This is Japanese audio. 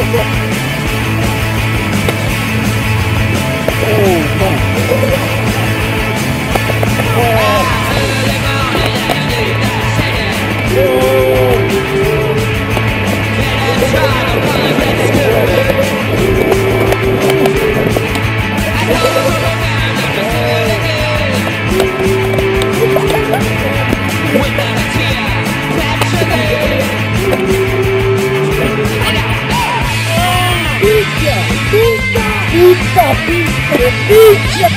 Oh, Puta vida!